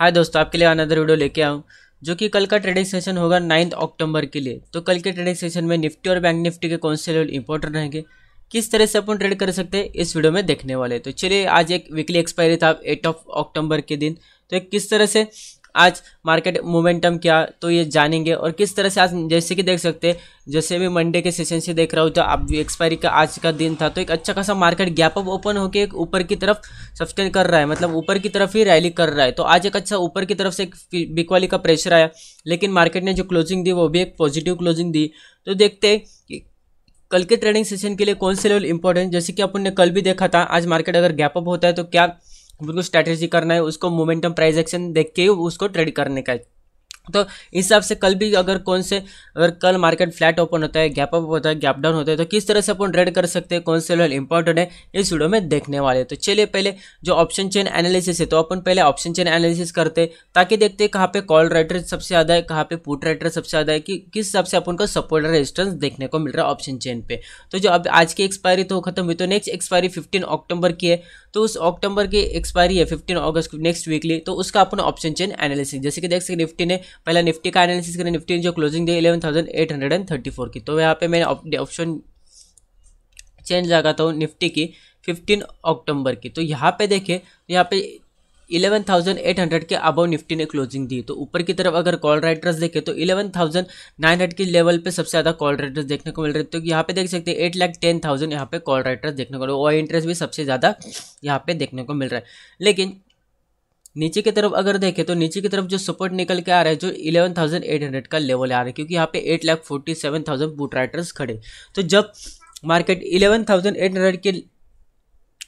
हाय दोस्तों, आपके लिए अनदर वीडियो लेके आऊँ, जो कि कल का ट्रेडिंग सेशन होगा नाइन्थ अक्टूबर के लिए। तो कल के ट्रेडिंग सेशन में निफ्टी और बैंक निफ्टी के कौन से लेवल इंपॉर्टेंट रहेंगे, किस तरह से अपन ट्रेड कर सकते हैं, इस वीडियो में देखने वाले तो चलिए, आज एक वीकली एक्सपायरी था एट ऑफ़ अक्टूबर के दिन। तो एक किस तरह से आज मार्केट मोमेंटम क्या तो ये जानेंगे और किस तरह से आज जैसे कि देख सकते हैं, जैसे भी मंडे के सेशन से देख रहा हूँ तो अब एक्सपायरी का आज का दिन था तो एक अच्छा खासा मार्केट गैप अप ओपन होकर एक ऊपर की तरफ़ सस्टेन कर रहा है मतलब ऊपर की तरफ़ ही रैली कर रहा है तो आज एक अच्छा ऊपर की तरफ़ से एक बिकवाली का प्रेशर आया, लेकिन मार्केट ने जो क्लोजिंग दी, वो भी एक पॉजिटिव क्लोजिंग दी तो देखते कि कल के ट्रेडिंग सेशन के लिए कौन से लेवल इंपॉर्टेंट जैसे कि अपन ने कल भी देखा था, आज मार्केट अगर गैप अप होता है तो क्या उनको स्ट्रैटेजी करना है, उसको मोमेंटम प्राइस एक्शन देख के उसको ट्रेड करने का है तो इस हिसाब से कल भी अगर कौन से, अगर कल मार्केट फ्लैट ओपन होता है गैप अप होता है गैप डाउन होता है तो किस तरह से अपन ट्रेड कर सकते हैं, कौन से लेवल इंपॉर्टेंट है, इस वीडियो में देखने वाले तो चलिए पहले जो ऑप्शन चेन एनालिसिस है तो अपन पहले ऑप्शन चेन एनालिसिस करते ताकि देखते हैं कहाँ पे कॉल राइटर सबसे ज़्यादा है, कहाँ पे पुट राइटर सबसे ज़्यादा है, कि किस हिसाब से अपन को सपोर्ट रेजिस्टेंस देखने को मिल रहा है ऑप्शन चेन पे। तो जो अब आज की एक्सपायरी तो खत्म हुई तो नेक्स्ट एक्सपायरी फिफ्टीन अक्टूबर की है तो उस अक्टूबर की एक्सपायरी है फिफ्टीन अगस्त नेक्स्ट वीकली तो उसका अपन ऑप्शन चेन एनालिसिस जैसे कि देख सकते निफ्टी ने पहला निफ्टी का एनालिसिस करें, निफ्टी ने जो closing the eleven thousand eight hundred and thirty four की। तो यहाँ पे मैंने ऑप्शन चेंज लगाता हूँ निफ्टी की फिफ्टीन अक्टूबर की। तो यहाँ पे देखें यहाँ पे इलेवन थाउज़ेंड एट हंड्रेड के अबव निफ्टी ने क्लोजिंग दी। तो ऊपर की तरफ़ अगर कॉल राइटर्स देखें तो इलेवन थाउज़ेंड नाइन हंड्रेड के लेवल पे सबसे ज़्यादा कॉल राइटर्स देखने को मिल रहे तो यहाँ पे देख सकते हैं एट लाख टेन थाउज़ेंड यहाँ पे कॉल राइटर्स देखने को मिल रहे इंटरेस्ट भी सबसे ज़्यादा यहाँ पे देखने को मिल रहा है। लेकिन नीचे की तरफ़ अगर देखें तो नीचे की तरफ़ जो सपोर्ट निकल के आ रहा है, जो इलेवन थाउज़ेंड एट हंड्रेड का लेवल आ रहा है, क्योंकि यहाँ पे eight lakh forty seven thousand put writers खड़े। तो जब market eleven thousand eight hundred के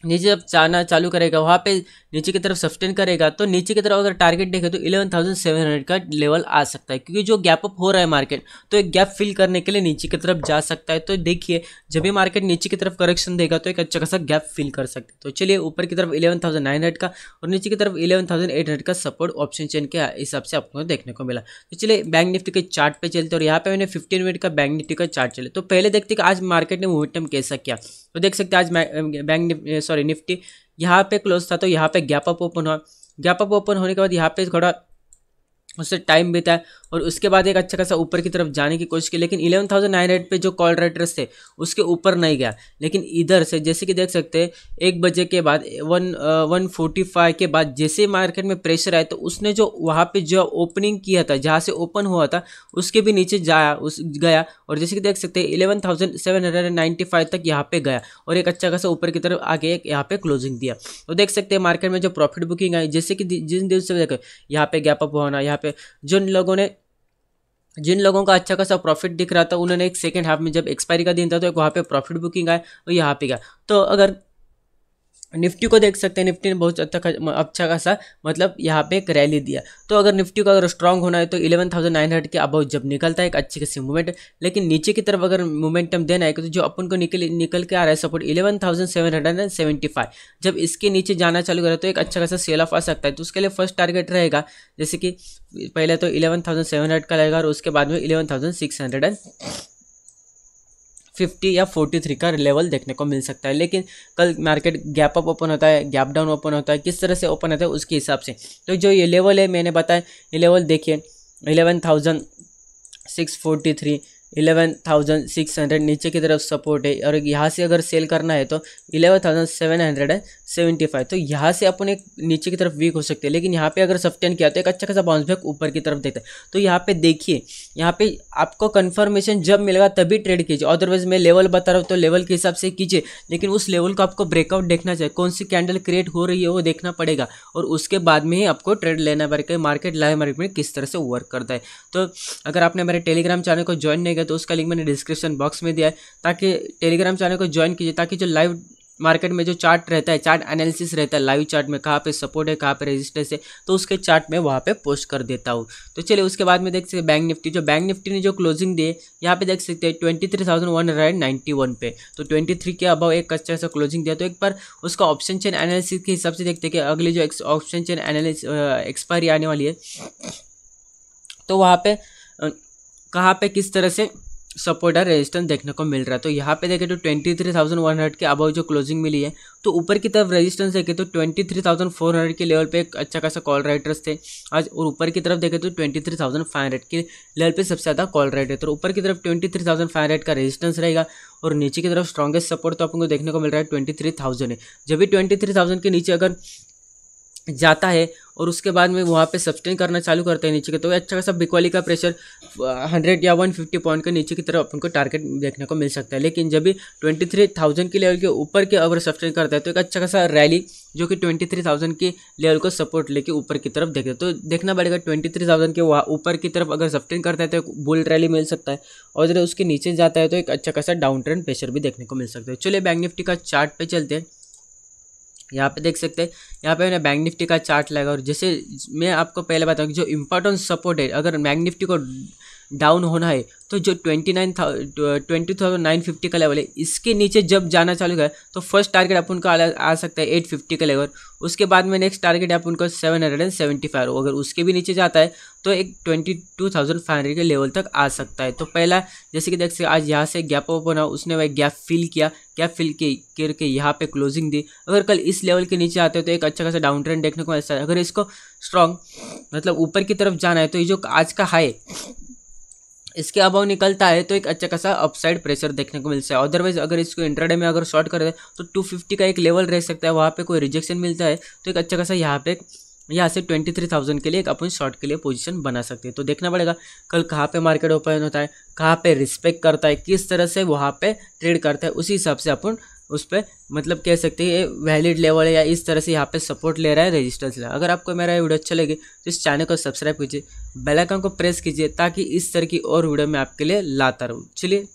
नीचे जब जाना चालू करेगा, वहाँ पे नीचे की तरफ़ सस्टेन करेगा तो नीचे की तरफ़ अगर टारगेट देखे तो इलेवन थाउज़ेंड सेवन हंड्रेड का लेवल आ सकता है। क्योंकि जो गैप अप हो रहा है मार्केट तो एक गैप फिल करने के लिए नीचे की तरफ़ जा सकता है। तो देखिए, जब भी मार्केट नीचे की तरफ़ करेक्शन देगा तो एक अच्छा खासा गैप फिल कर सकते तो चलिए, ऊपर की तरफ़ इलेवन थाउज़ेंड नाइन हंड्रेड का और नीचे की तरफ़ इलेवन थाउज़ेंड एट हंड्रेड का सपोर्ट ऑप्शन चेन के हिसाब से आपको देखने को मिला। तो चलिए बैंक निफ्टी के चार्ट पे चलते और यहाँ पर मैंने फिफ्टीन मिनट का बैंक निफ्टी का चार्ट चले। तो पहले देखते कि आज मार्केट ने मोमेंटम कैसा किया। तो देख सकते आज बैंक सॉरी निफ्टी यहाँ पे क्लोज था तो यहाँ पे गैप अप ओपन हुआ। गैप अप ओपन होने के बाद यहाँ पे थोड़ा उससे टाइम बीता है। और उसके बाद एक अच्छा खासा ऊपर की तरफ़ जाने की कोशिश की, लेकिन इलेवन थाउज़ेंड नाइन हंड्रेड पे जो कॉल राइटर्स थे, उसके ऊपर नहीं गया। लेकिन इधर से, जैसे कि देख सकते हैं, एक बजे के बाद, वन वन फोर्टी फाइव के बाद जैसे मार्केट में प्रेशर आया तो उसने जो वहाँ पर जो ओपनिंग किया था, जहाँ से ओपन हुआ था, उसके भी नीचे जाया, उस गया। और जैसे कि देख सकते हैं, eleven thousand seven hundred and ninety five तक यहाँ पे गया और एक अच्छा खासा ऊपर की तरफ़ आगे एक यहाँ पे क्लोजिंग दिया। तो देख सकते हैं, मार्केट में जो प्रॉफिट बुकिंग आई, जैसे कि जिन दिन से देखो, यहाँ पे गैप अप होना यहाँ पे जिन लोगों ने जिन लोगों का अच्छा खासा प्रॉफिट दिख रहा था, उन्होंने एक सेकेंड हाफ़ में जब एक्सपायरी का दिन था तो एक वहाँ पे प्रॉफिट बुकिंग आया और यहाँ पे गया। तो अगर निफ्टी को देख सकते हैं। निफ्टी ने बहुत अच्छा अच्छा खासा मतलब यहाँ पे एक रैली दिया। तो अगर निफ्टी को अगर स्ट्रांग होना है तो इलेवन थाउज़ेंड नाइन हंड्रेड के अबाउट जब निकलता है, एक अच्छी खासी मूवमेंट लेकिन नीचे की तरफ़ अगर मोमेंटम देना है तो जो अपन को निकल निकल के आ रहा है support eleven thousand seven hundred and seventy five जब इसके नीचे जाना चालू करें तो एक अच्छा खासा सेल ऑफ़ आ सकता है। तो उसके लिए फ़र्स्ट टारगेट रहेगा, जैसे कि पहले तो इलेवन का रहेगा, और उसके बाद में eleven thousand six hundred and fifty या फोर्टी थ्री का लेवल देखने को मिल सकता है। लेकिन कल मार्केट गैप अप ओपन होता है, गैप डाउन ओपन होता है, किस तरह से ओपन होता है उसके हिसाब से। तो जो ये लेवल है, मैंने बताया, ये लेवल देखिए eleven thousand six forty three eleven thousand six hundred नीचे की तरफ़ सपोर्ट है और यहाँ से अगर सेल करना है तो eleven thousand seven hundred and seventy five. तो यहाँ से अपन एक नीचे की तरफ़ वीक हो सकते हैं, लेकिन यहाँ पे अगर सफ्टेन किया तो एक अच्छा खासा बाउंस बैक ऊपर की तरफ़ देता है। तो यहाँ पे देखिए, यहाँ पे आपको कन्फर्मेशन जब मिलेगा तभी ट्रेड कीजिए। अदरवाइज़ मैं लेवल बता रहा हूँ तो लेवल के हिसाब से कीजिए, लेकिन उस लेवल को आपको ब्रेकआउट देखना चाहिए। कौन सी कैंडल क्रिएट हो रही है वो देखना पड़ेगा और उसके बाद में ही आपको ट्रेड लेना पड़ेगा मार्केट लाइव मार्केट में किस तरह से वर्क करता है। तो अगर आपने मेरे टेलीग्राम चैनल को ज्वाइन नहीं किया तो उसका लिंक मैंने डिस्क्रिप्शन बॉक्स में दिया है, ताकि टेलीग्राम चैनल को ज्वाइन कीजिए, ताकि जो लाइव मार्केट में जो चार्ट रहता है चार्ट एनालिसिस रहता है लाइव चार्ट में कहाँ पे सपोर्ट है, कहाँ पे रेजिस्टेंस है तो उसके चार्ट में वहाँ पे पोस्ट कर देता हूँ। तो चलिए, उसके बाद में देख सकते हैं बैंक निफ्टी जो बैंक निफ्टी ने जो क्लोजिंग दी यहाँ पे देख सकते हैं twenty three thousand one hundred ninety one पे। तो ट्वेंटी थ्री के अबाव एक अच्छा सा क्लोजिंग दिया तो एक बार उसका ऑप्शन चेन एनालिसिस के हिसाब से देखते हैं कि अगली जो ऑप्शन चेन एनालिस एक्सपायरी आने वाली है तो वहाँ पे कहाँ पे किस तरह से सपोर्ट और रेजिस्टेंस देखने को मिल रहा है? तो यहाँ पे देखें तो twenty three thousand one hundred के अबाउ जो क्लोजिंग मिली है तो ऊपर की तरफ़ रेजिस्टेंस देखें तो twenty three thousand four hundred के लेवल पे एक अच्छा खासा कॉल राइटर्स थे। आज और ऊपर की तरफ़ देखें तो twenty three thousand five hundred के लेवल पे सबसे ज़्यादा कॉल राइट है तो ऊपर की तरफ़ twenty three thousand five hundred का रेजिस्टेंस रहेगा और नीचे की तरफ़ स्ट्रॉगेस्ट सपोर्ट तो आपको देखने को मिल रहा है ट्वेंटी थ्री थाउज़ेंड है। जब भी ट्वेंटी थ्री थाउज़ेंड के नीचे अगर जाता है और उसके बाद में वहाँ पे सस्टेन करना चालू करते हैं नीचे के तो अच्छा खासा बिकवाली का प्रेशर हंड्रेड या वन फिफ्टी पॉइंट के नीचे की तरफ़ अपन को टारगेट देखने को मिल सकता है। लेकिन जब भी ट्वेंटी थ्री थाउज़ेंड के लेवल के ऊपर के अगर सस्टेन करता है तो एक अच्छा खासा रैली जो कि ट्वेंटी थ्री थाउज़ेंड के लेवल को सपोर्ट लेके ऊपर की तरफ़ देखे तो देखना पड़ेगा ट्वेंटी थ्री थाउज़ेंड के वहाँ ऊपर की तरफ़ अगर सस्टेन करता है तो बुल रैली मिल सकता है। और अगर उसके नीचे जाता है तो एक अच्छा खासा डाउन ट्रेंड प्रेशर भी देखने को मिल सकता है। चलिए बैंक निफ्टी का चार्ट पे चलते हैं। यहाँ पे देख सकते हैं। यहाँ पे मैंने बैंक निफ्टी का चार्ट लगा और जैसे मैं आपको पहले बताऊँ जो इम्पोर्टेंट सपोर्ट है, अगर बैंक निफ्टी को डाउन होना है तो जो twenty nine twenty thousand nine fifty का लेवल है, इसके नीचे जब जाना चालू है तो फ़र्स्ट टारगेट अपन को आ सकता है एट फिफ्टी का लेवल उसके बाद में नेक्स्ट टारगेट अपन को seven hundred and seventy five अगर उसके भी नीचे जाता है तो एक twenty two thousand five hundred के लेवल तक आ सकता है। तो पहला, जैसे कि देख सकते आज यहाँ से गैप ओपन हुआ उसने वह गैप फिल किया गैप फिल के, करके यहाँ पे क्लोजिंग दी। अगर कल इस लेवल के नीचे आते हो तो एक अच्छा खासा डाउन ट्रेंड देखने को मिलता है। अगर इसको स्ट्रॉन्ग मतलब ऊपर की तरफ़ जाना है तो ये जो आज का हाई इसके अभाव निकलता है तो एक अच्छा खासा अपसाइड प्रेशर देखने को मिलता है। अदरवाइज़ अगर इसको इंट्राडे में अगर शॉर्ट करें तो 250 का एक लेवल रह सकता है। वहाँ पे कोई रिजेक्शन मिलता है तो एक अच्छा खासा यहाँ पे, यहाँ से ट्वेंटी थ्री थाउज़ेंड के लिए एक अपन शॉर्ट के लिए पोजीशन बना सकते हैं। तो देखना पड़ेगा, कल कहाँ पे मार्केट ओपन होता है, कहाँ पे रिस्पेक्ट करता है, किस तरह से वहाँ पे ट्रेड करता है, उसी हिसाब से अपन उस पर मतलब कह सकते हैं वैलिड लेवल है या इस तरह से यहाँ पे सपोर्ट ले रहा है रजिस्टर्स ले। अगर आपको मेरा वीडियो अच्छा लगे तो इस चैनल को सब्सक्राइब कीजिए बेल आइकन को प्रेस कीजिए, ताकि इस तरह की और वीडियो मैं आपके लिए लाता रहूँ। चलिए